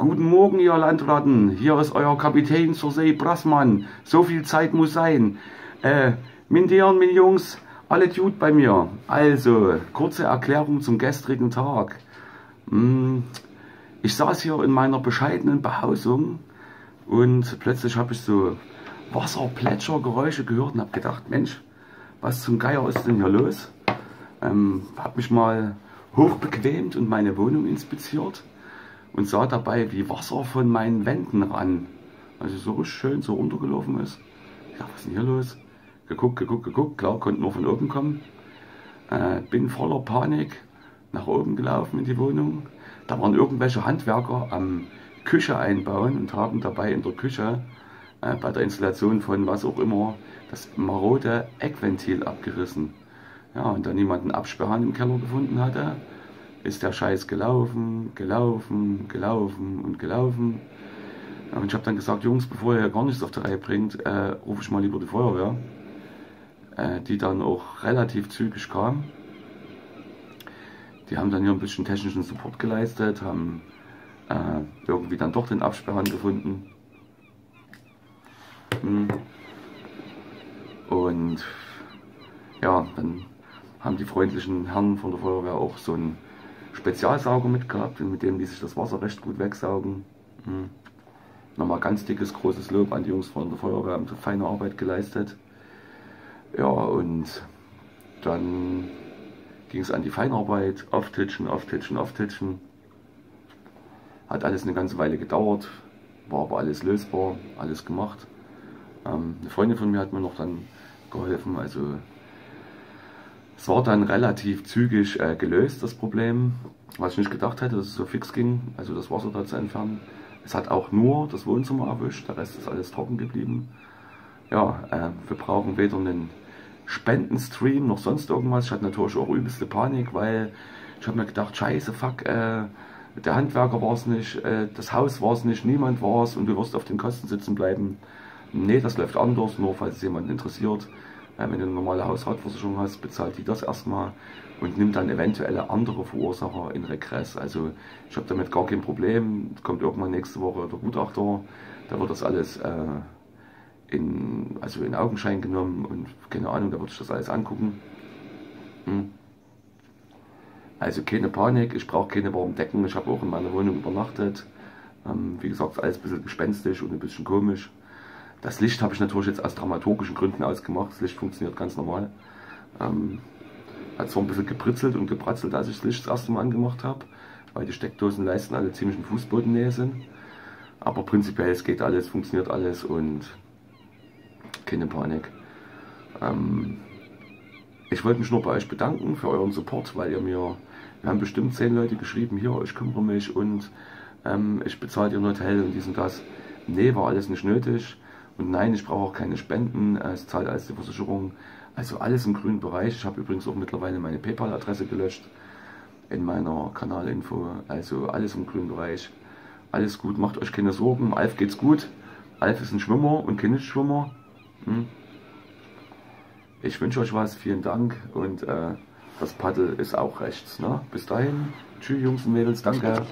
Morgen, ihr Landratten. Hier ist euer Kapitän zur See Brassmann. So viel Zeit muss sein. Äh, Mindieren, meine Jungs, alle gut bei mir. Also, kurze Erklärung zum gestrigen Tag. Hm, ich saß hier in meiner bescheidenen Behausung und plötzlich habe ich so Wasserplätschergeräusche gehört und habe gedacht, Mensch, was zum Geier ist denn hier los? Ähm, habe mich mal hochbequemt und meine Wohnung inspiziert und sah dabei, wie Wasser von meinen Wänden ran. Also so schön so runtergelaufen ist. Ja, was ist denn hier los? Geguckt, geguckt, geguckt. Klar, konnte nur von oben kommen. Äh, bin voller Panik nach oben gelaufen in die Wohnung. Da waren irgendwelche Handwerker am Küche einbauen und haben dabei in der Küche äh, bei der Installation von was auch immer das marode Eckventil abgerissen. Ja, und da niemand einen Absperrhahn im Keller gefunden hatte, ist der Scheiß gelaufen, gelaufen, gelaufen und gelaufen. Und ich habe dann gesagt, Jungs, bevor ihr gar nichts auf die Reihe bringt, äh, rufe ich mal lieber die Feuerwehr, äh, die dann auch relativ zügig kam. Die haben dann hier ein bisschen technischen Support geleistet, haben äh, irgendwie dann doch den Absperrhahn gefunden. Hm. Und ja, dann haben die freundlichen Herren von der Feuerwehr auch so einen Spezialsauger mitgehabt, mit dem die sich das Wasser recht gut wegsaugen. Hm. Nochmal ganz dickes, großes Lob an die Jungs von der Feuerwehr, haben feine Arbeit geleistet. Ja, und dann ging es an die Feinarbeit, auftitschen, auftitschen, auftitschen. Hat alles eine ganze Weile gedauert, war aber alles lösbar, alles gemacht. Ähm, eine Freundin von mir hat mir noch dann geholfen, also es war dann relativ zügig äh, gelöst, das Problem, was ich nicht gedacht hätte, dass es so fix ging, also das Wasser da zu entfernen. Es hat auch nur das Wohnzimmer erwischt, der Rest ist alles trocken geblieben. Ja, äh, wir brauchen weder einen Spendenstream noch sonst irgendwas. Ich hatte natürlich auch übelste Panik, weil ich habe mir gedacht, scheiße, fuck, äh, der Handwerker war es nicht, äh, das Haus war es nicht, niemand war es und du wirst auf den Kosten sitzen bleiben. Nee, das läuft anders, nur falls es jemand interessiert. Wenn du eine normale Hausratversicherung hast, bezahlt die das erstmal und nimmt dann eventuelle andere Verursacher in Regress. Also ich habe damit gar kein Problem. Kommt irgendwann nächste Woche der Gutachter, da wird das alles äh, in, also in Augenschein genommen und keine Ahnung, da würde ich das alles angucken. Hm. Also keine Panik, ich brauche keine warmen Decken, ich habe auch in meiner Wohnung übernachtet. Ähm, wie gesagt, alles ein bisschen gespenstisch und ein bisschen komisch. Das Licht habe ich natürlich jetzt aus dramaturgischen Gründen ausgemacht. Das Licht funktioniert ganz normal. Ähm, hat zwar ein bisschen gepritzelt und gepratzelt, als ich das Licht das erste Mal angemacht habe, weil die Steckdosenleisten alle ziemlich in Fußbodennähe sind. Aber prinzipiell, es geht alles, funktioniert alles und keine Panik. Ähm, ich wollte mich nur bei euch bedanken für euren Support, weil ihr mir, wir haben bestimmt zehn Leute geschrieben, hier, ich kümmere mich und ähm, ich bezahle dir ein Hotel und dies und das. Nee, war alles nicht nötig. Und nein, ich brauche auch keine Spenden, es zahlt alles die Versicherung. Also alles im grünen Bereich. Ich habe übrigens auch mittlerweile meine PayPal-Adresse gelöscht in meiner Kanalinfo. Also alles im grünen Bereich. Alles gut, macht euch keine Sorgen. Alf geht's gut. Alf ist ein Schwimmer und kein Schwimmer. Hm. Ich wünsche euch was, vielen Dank und äh, das Paddel ist auch rechts. Ne? Bis dahin, tschüss Jungs und Mädels, danke.